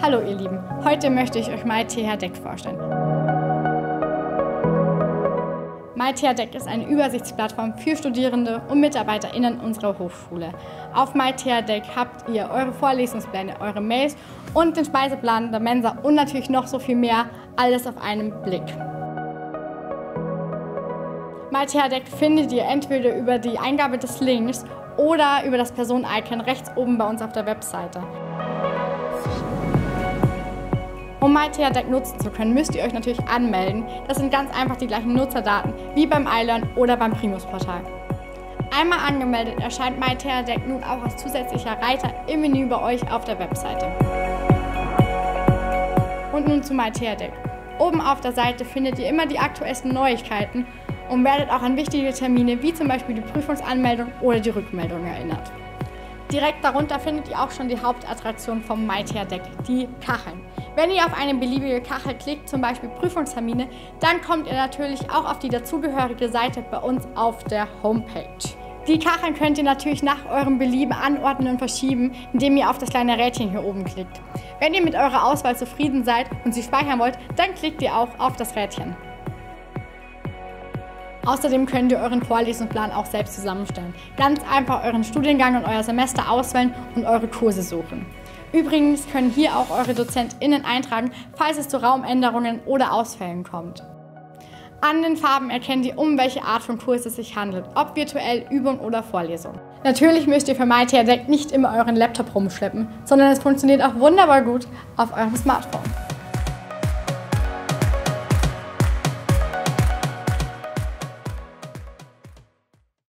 Hallo ihr Lieben, heute möchte ich euch MyTH Deck vorstellen. MyTH Deck ist eine Übersichtsplattform für Studierende und MitarbeiterInnen unserer Hochschule. Auf MyTH Deck habt ihr eure Vorlesungspläne, eure Mails und den Speiseplan der Mensa und natürlich noch so viel mehr, alles auf einen Blick. MyTH Deck findet ihr entweder über die Eingabe des Links oder über das Personen-Icon rechts oben bei uns auf der Webseite. Um MyTH-Deck nutzen zu können, müsst ihr euch natürlich anmelden. Das sind ganz einfach die gleichen Nutzerdaten wie beim iLearn oder beim Primus-Portal. Einmal angemeldet erscheint MyTH-Deck nun auch als zusätzlicher Reiter im Menü bei euch auf der Webseite. Und nun zu MyTH-Deck. Oben auf der Seite findet ihr immer die aktuellsten Neuigkeiten und werdet auch an wichtige Termine wie zum Beispiel die Prüfungsanmeldung oder die Rückmeldung erinnert. Direkt darunter findet ihr auch schon die Hauptattraktion vom MyTR Deck, die Kacheln. Wenn ihr auf eine beliebige Kachel klickt, zum Beispiel Prüfungstermine, dann kommt ihr natürlich auch auf die dazugehörige Seite bei uns auf der Homepage. Die Kacheln könnt ihr natürlich nach eurem Belieben anordnen und verschieben, indem ihr auf das kleine Rädchen hier oben klickt. Wenn ihr mit eurer Auswahl zufrieden seid und sie speichern wollt, dann klickt ihr auch auf das Rädchen. Außerdem könnt ihr euren Vorlesungsplan auch selbst zusammenstellen. Ganz einfach euren Studiengang und euer Semester auswählen und eure Kurse suchen. Übrigens können hier auch eure DozentInnen eintragen, falls es zu Raumänderungen oder Ausfällen kommt. An den Farben erkennt ihr, um welche Art von Kurs es sich handelt, ob virtuell, Übung oder Vorlesung. Natürlich müsst ihr für MyTR Deck nicht immer euren Laptop rumschleppen, sondern es funktioniert auch wunderbar gut auf eurem Smartphone.